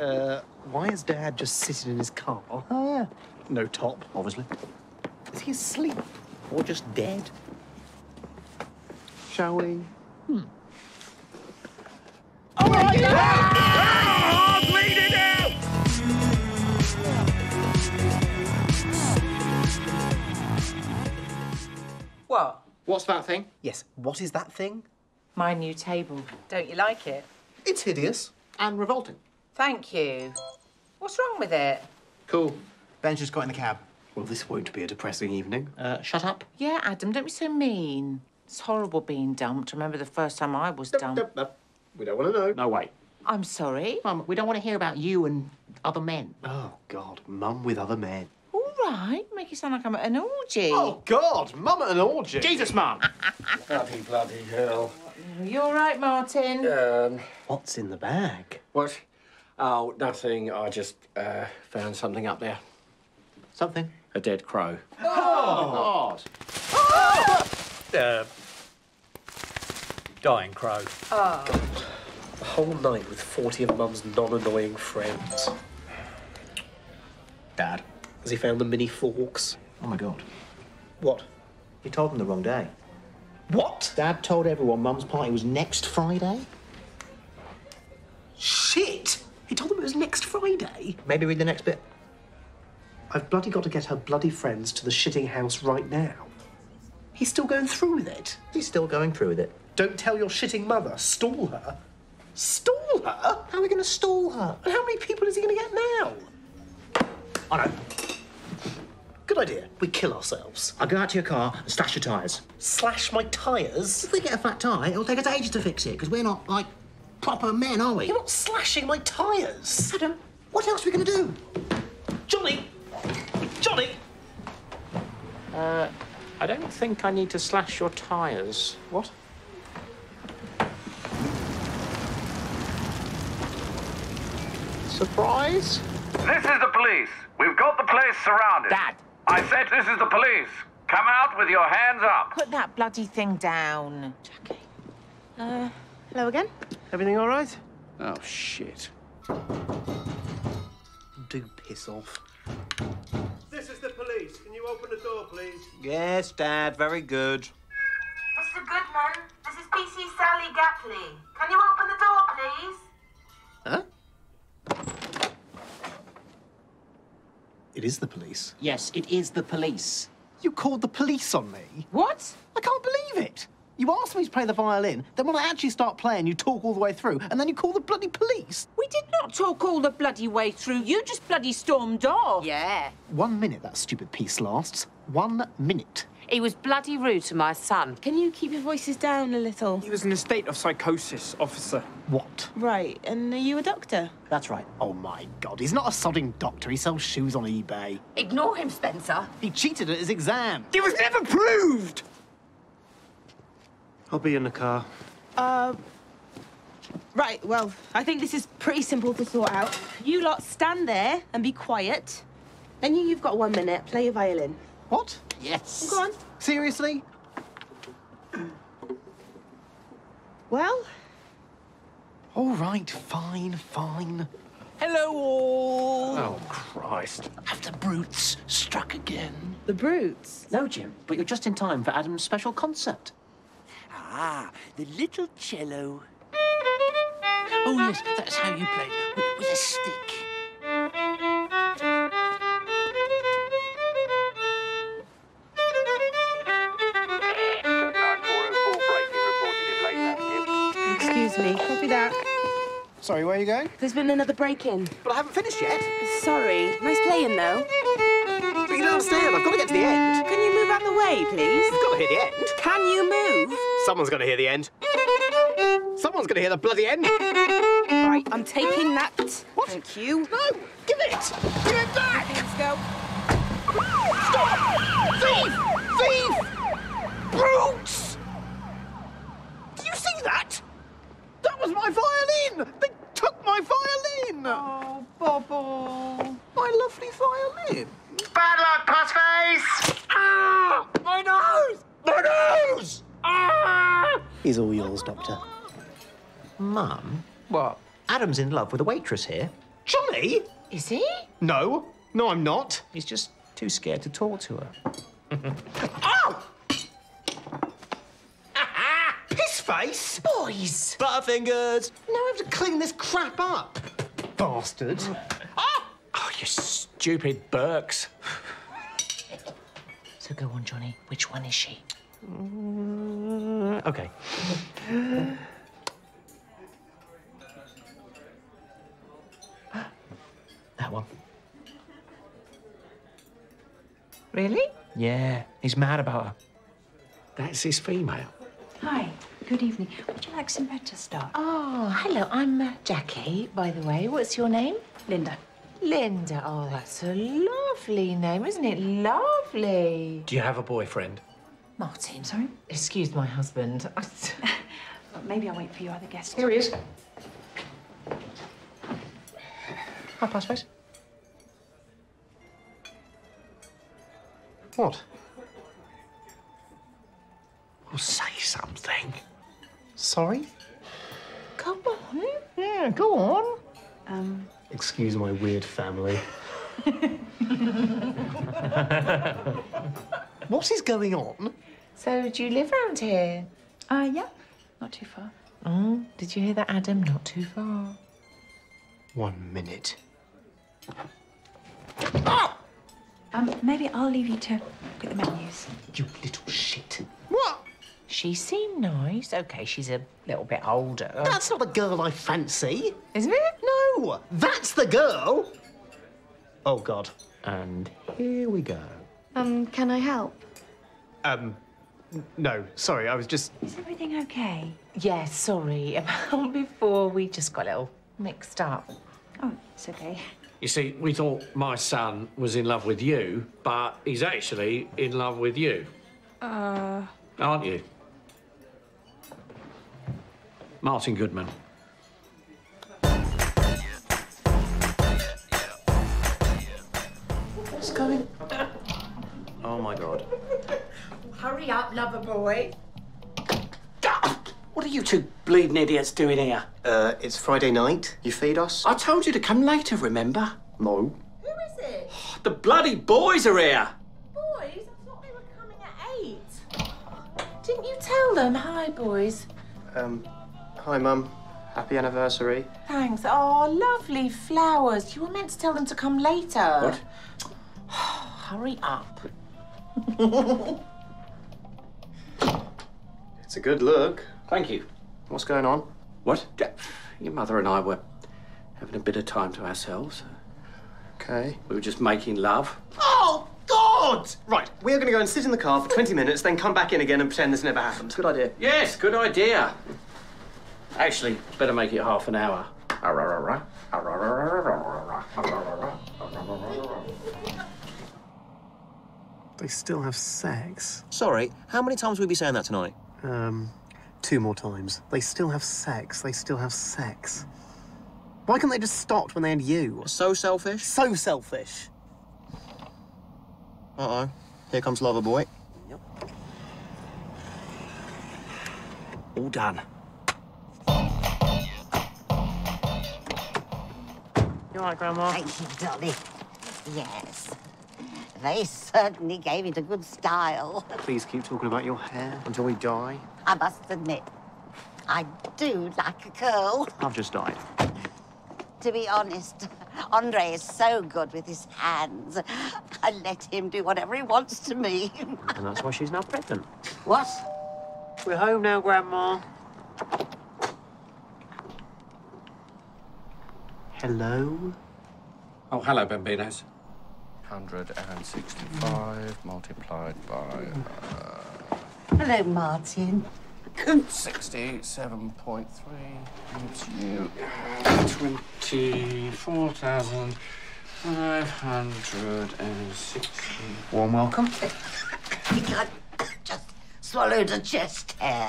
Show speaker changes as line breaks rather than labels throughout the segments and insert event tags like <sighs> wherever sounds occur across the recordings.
Uh, why is Dad just sitting in his car?
Oh, yeah.
No top.
Obviously.
Is he asleep?
Or just dead.
Shall we? Hmm. Oh, my God! God!
What?
What's that thing? Yes, what is that thing?
My new table. Don't you like it?
It's hideous and revolting.
Thank you. What's wrong with it?
Cool.
Ben's just got in the cab.
Well, this won't be a depressing evening.
Uh, shut up.
Yeah, Adam, don't be so mean. It's horrible being dumped. Remember the first time I was dumped?
We don't want to know.
No, wait.
I'm sorry.
Mum, we don't want to hear about you and other men.
Oh, God. Mum with other men.
All right, make it sound like I'm at an orgy.
Oh, God. Mum at an orgy.
Jesus, Mum!
Bloody, bloody hell.
You all right, Martin?
Um,
What's in the bag?
what? Oh, nothing. I just uh, found something up there.
Something.
A dead crow.
God.
Uh, dying crow.
oh, A whole night with 40 of Mum's non-annoying friends.
Dad.
Has he found the mini forks?
Oh, my God.
What?
You told them the wrong day.
What?
Dad told everyone Mum's party was next Friday.
Shit! He told them it was next Friday.
Maybe read the next bit.
I've bloody got to get her bloody friends to the shitting house right now. He's still going through with it.
He's still going through with it.
Don't tell your shitting mother. Stall her. Stall her?
How are we going to stall her?
And how many people is he going to get now?
I know.
Good idea. We kill ourselves.
I'll go out to your car and slash your tyres.
Slash my tyres.
If we get a flat tyre, it'll take us ages to fix it, because we're not, like, proper men, are we?
You're not slashing my tyres.
Adam, what else are we going to do?
Jonny! Jonny!
Uh, I don't think I need to slash your tyres.
What?
Surprise?
This is the police. We've got the place surrounded.
Dad.
I said this is the police. Come out with your hands up.
Put that bloody thing down. Jackie.
Uh, hello again.
Everything all right?
Oh, shit.
Do piss off.
This is the police. Can you open the door, please?
Yes, Dad, very good.
Mr. Goodman, this is PC Sally Gatley. Can you open the door, please?
Huh? It is the police.
Yes, it is the police.
You called the police on me?
What?
I can't believe it. You asked me to play the violin, then when I actually start playing, you talk all the way through, and then you call the bloody police.
We did not talk all the bloody way through. You just bloody stormed off.
Yeah.
One minute that stupid piece lasts. One minute.
He was bloody rude to my son. Can you keep your voices down a little?
He was in a state of psychosis, officer.
What?
Right, and are you a doctor?
That's right.
Oh my god, he's not a sodding doctor. He sells shoes on eBay.
Ignore him, Spencer.
He cheated at his exam.
It was never proved!
I'll be in the car.
Uh, right, well, I think this is pretty simple to sort out. You lot stand there and be quiet. Then you, you've got one minute. Play your violin.
What?
Yes.
Go on.
Seriously?
Well,
All right, fine, fine.
Hello, all!
Oh, Christ.
Have the brutes struck again?
the brutes.
No, Jim, but you're just in time for Adam's special concert.
Ah, the little cello.
Oh, yes, that's how you play, with, with a stick.
Excuse me. Copy that.
Sorry, where are you going?
There's been another break-in.
But I haven't finished yet.
Sorry. Nice playing, though.
But you don't understand. I've got to get to the end.
Can you move out of the way, please?
You've got to hear the end.
Can you move?
Someone's going to hear the end. Someone's going to hear the bloody end.
Right, I'm taking that.
What?
Thank you.
No! Give it! Give it back!
Let's go.
Thief! Thief! Brutes! Did you see that? That was my violin! They took my violin!
Oh, Bobble.
My lovely violin.
Bad luck, pussface!
Ah! My nose! My nose! Ah! He's all yours, Doctor.
Mum,
What?
Adam's in love with a waitress here.
Jonny?
Is he?
No. No, I'm not.
He's just too scared to talk to her. <laughs> <laughs>
Ow! Piss face!
Boys!
Butterfingers!
Now I have to clean this crap up. Bastard. <laughs>
Oh, you stupid Burks.
So go on, Jonny. Which one is she?
Uh, okay. That one.
Really?
Yeah, he's mad about her. That's his female.
Hi, good evening. Would you like some bread stuff?
Oh, hello. I'm uh, Jackie, by the way. What's your name?
Linda.
Linda. Oh, that's a lovely name, isn't it? Lovely.
Do you have a boyfriend?
Martin.
Sorry?
Excuse my husband.
Well, <laughs> maybe I'll wait for your other guests.
Here he is. Hi, pass
What?
Well, say something.
Sorry?
Come on. Yeah, go on.
Um,
Excuse my weird family. <laughs> what is going on?
So, do you live around here?
uh, yeah, not too far.
Oh, did you hear that, Adam? Not too far.
One minute.
Um, maybe I'll leave you to look at the menus.
You little shit.
What? She seemed nice. Okay, she's a little bit older.
That's not the girl I fancy.
Isn't it?
No, that's the girl. Oh, God. And here we go.
Um, can I help?
Um, no, sorry, I was just.
Is everything okay?
Yeah, sorry about <laughs> before. We just got a little mixed up.
Oh, it's okay.
You see, we thought my son was in love with you, but he's actually in love with you,
Uh,
aren't you? Martin Goodman.
What's going
Oh, my God.
Hurry up, lover boy.
What are you two bleeding idiots doing here?
Uh, it's Friday night. You feed us?
I told you to come later, remember?
No.
Who is it?
The bloody boys are here!
Boys? I thought they were coming at eight. Didn't you tell them? Hi, boys.
Um, hi, Mum. Happy anniversary.
Thanks. Oh, lovely flowers. You were meant to tell them to come later.
What? <sighs>
Hurry up. <laughs>
It's a good look.
Thank you.
What's going on?
What? D- Your mother and I were having a bit of time to ourselves.
Okay.
We were just making love.
Oh, God! Right, we're going to go and sit in the car for 20 minutes, then come back in again and pretend this never happened. Good idea.
Yes, good idea. Actually, better make it half an hour.
They still have sex.
Sorry, how many times will we be saying that tonight?
Um, two more times. They still have sex. They still have sex. Why can't they just stop when they had you?
So selfish?
So selfish.
Uh oh. Here comes Lover Boy.
All done.
You all right, Grandma?
Thank you, Dolly. Yes. They certainly gave it a good style.
Please keep talking about your hair until we die.
I must admit, I do like a curl.
I've just died.
To be honest, Andre is so good with his hands. I let him do whatever he wants to me.
And that's why she's now pregnant.
what?
We're home now, Grandma. Hello?
Oh, hello, Bambinos.
165 multiplied by uh,
Hello, Martin.
67.3 gives you 24,560. Warm welcome. <laughs>
He got just swallowed a chest hair.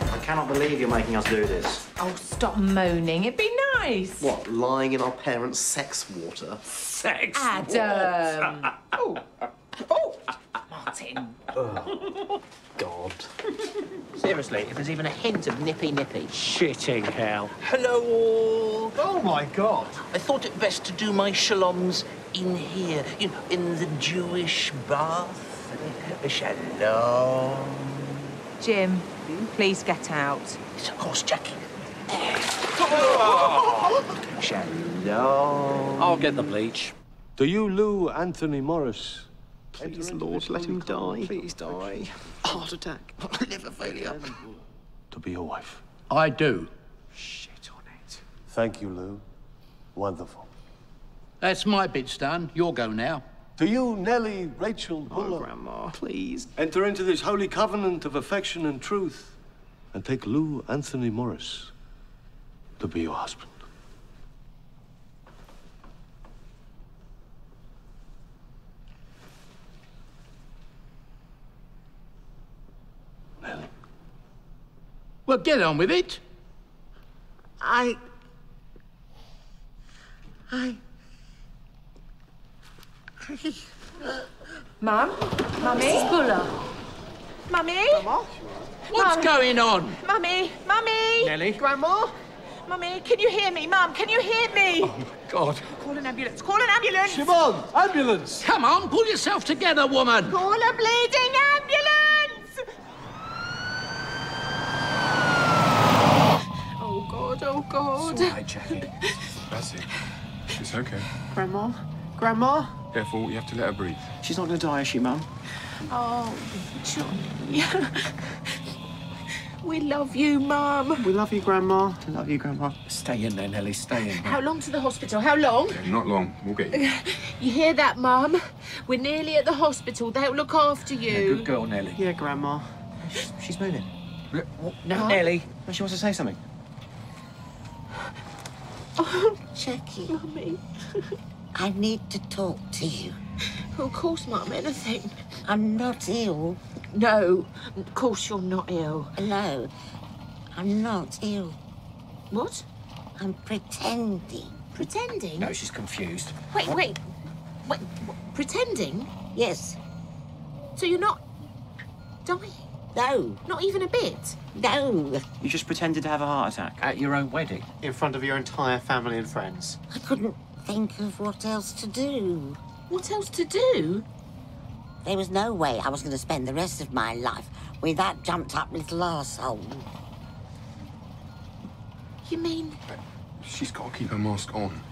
I cannot believe you're making us do this.
Oh, stop moaning. It'd be nice.
What, lying in our parents' sex water?
Sex?
Adam. <laughs> oh. Oh.
Martin.
God.
Seriously, if there's even a hint of nippy nippy.
Shitting hell.
Hello all.
Oh my God.
I thought it best to do my shaloms in here, you know, in the Jewish bath. Shalom.
Jim, please get out.
Yes, of course, Jackie. Oh.
Shalom. I'll get the bleach.
Do you, Lou Anthony Morris?
Please, Lord, let him die. Please die. Heart attack. Liver failure.
To be your wife.
I do.
Shit on it.
Thank you, Lou. Wonderful.
That's my bit's done. Your go now.
Do you, Nellie Rachel Buller,
Oh, Grandma, please.
enter into this holy covenant of affection and truth and take Lou Anthony Morris to be your husband?
Well, get on with it.
I. I.
Mum? Mummy?
Buller.
Mummy?
What's
Mum.
going on?
Mummy? Mummy?
Nellie?
Grandma?
Mummy, can you hear me? Mum, can you hear me?
Oh, God.
Call an ambulance. Call an ambulance.
Shimon, ambulance!
Come on, pull yourself together, woman.
Call a bleeding ambulance! Oh, God, oh, God.
Hi, Jackie. That's it. It's okay.
Grandma? Grandma?
Careful, you have to let her breathe.
She's not going to die, is she, Mum?
Oh, Jonny. we love you, Mum.
We love you, Grandma. We love you, Grandma.
Stay in there, Nellie. Stay in.
How long to the hospital? How long?
Not long. We'll get you.
You hear that, Mum? We're nearly at the hospital. They'll look after you.
Yeah, Good girl, Nellie.
Yeah, Grandma. She's moving.
No, Nellie.
She wants to say something. <laughs>
Jackie,
Mummy.
I need to talk to you.
Of course, Mum, anything.
I'm not ill.
No, of course you're not ill.
No, I'm not ill.
What?
I'm pretending.
Pretending?
No, she's confused.
Wait, wait. Wait, what, pretending?
Yes.
So you're not dying?
No.
Not even a bit?
No.
You just pretended to have a heart attack.
At your own wedding.
In front of your entire family and friends.
I couldn't think of what else to do.
What else to do?
There was no way I was going to spend the rest of my life with that jumped up little arsehole.
You mean
She's got to keep her mask on.